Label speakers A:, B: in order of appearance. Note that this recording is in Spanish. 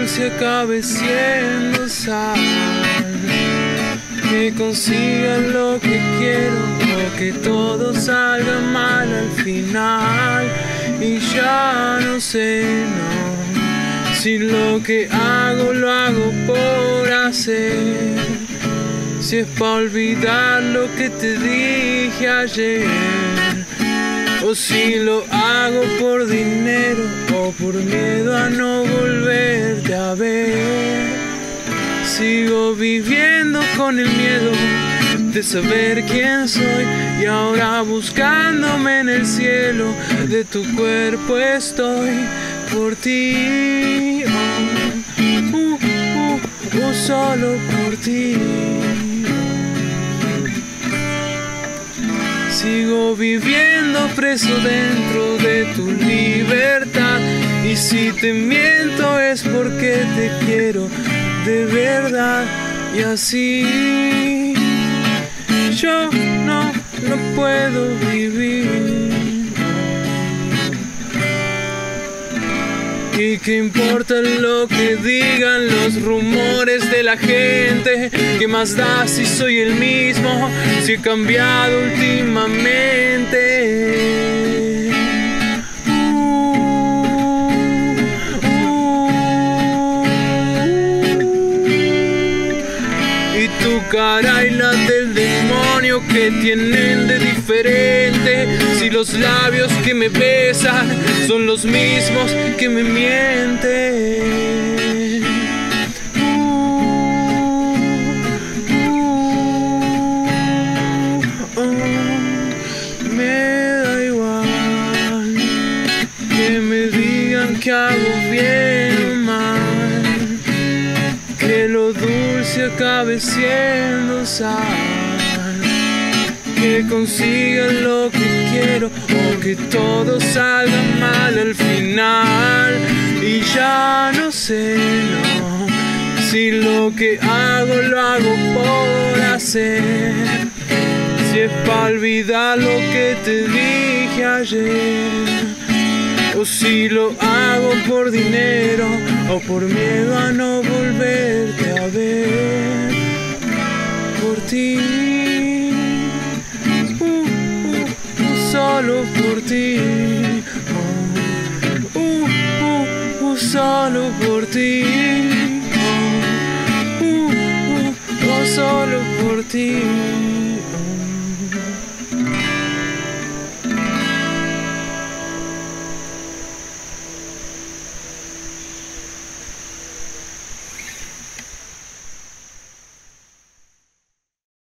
A: dulce acabe siendo sal, que consiga lo que quiero o que todo salga mal al final. Y ya no sé, no, si lo que hago lo hago por hacer. Si es para olvidar lo que te dije ayer, o si lo hago por dinero o por miedo a no volverte a ver. Sigo viviendo con el miedo de saber quién soy y ahora buscándome en el cielo de tu cuerpo estoy por ti. Oh, uh, uh, uh, solo por ti. Sigo viviendo preso dentro de tu libertad y si te miento es porque te quiero de verdad y así yo no, no puedo vivir. ¿Y qué importa lo que digan los rumores de la gente? ¿Qué más da si soy el mismo? Si he cambiado últimamente. Y tu cara y la del demonio que tienen de diferente. Los labios que me besan son los mismos que me mienten. Uh, uh, me da igual que me digan que hago bien o mal que lo dulce acabe siendo sal, que consiga lo que quiero o que todo salga mal al final. Y ya no sé si lo que hago lo hago por hacer, si es para olvidar lo que te dije ayer o si lo hago por dinero o por miedo a no volverte a ver. Por ti solo por ti uh, uh, uh, solo por ti uh, uh, uh, solo por ti.